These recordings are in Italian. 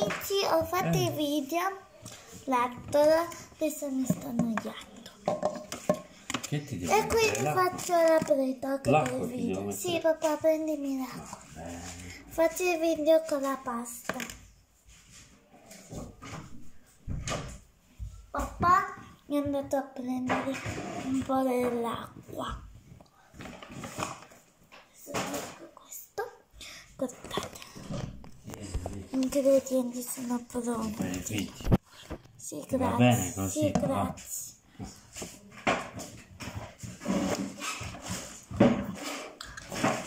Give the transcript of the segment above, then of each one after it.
amici, ho fatto Eh. i video. L'altro, adesso mi sto annoiando. Che ti devo E quindi faccio la pretoca del video. Sì, papà, prendimi l'acqua. Bene. Faccio il video con la pasta. Papà mi è andato a prendere un po' dell'acqua. Adesso questo. Guardate. Ingredienti sono pronti. Sì, Va grazie. bene così, sì, va. grazie.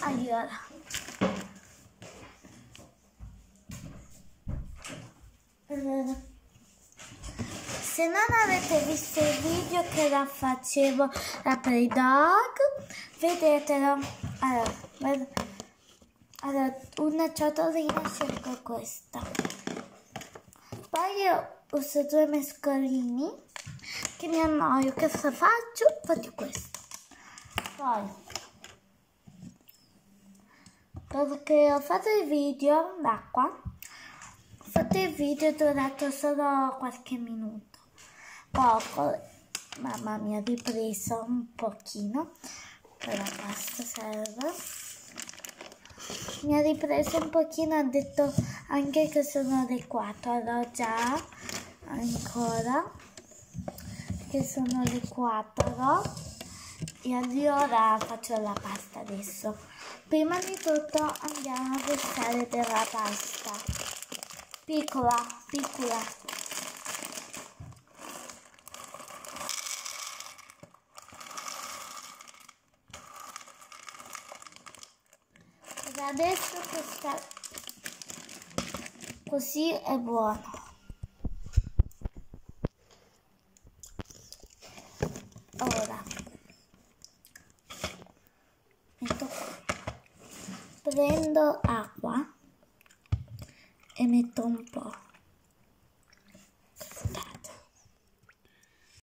Allora. Allora. Se non avete visto il video che la facevo la Play Dog, vedetelo. Allora, ved- allora, una ciotolina scelgo questa. Poi io uso due mescolini che mi annoio. Che cosa faccio? Faccio questo. Poi, che ho fatto il video, l'acqua, ho fatto il video durato solo qualche minuto. Poco, mamma mi ha ripreso un pochino, per la pasta serve. Mi ha ripreso un pochino, ha detto anche che sono le 4, allora già ancora che sono le 4 e allora faccio la pasta adesso. Prima di tutto andiamo a versare della pasta. Piccola, piccola. Ed adesso che sta così è buono. Ora metto qua. Prendo acqua e metto un po'.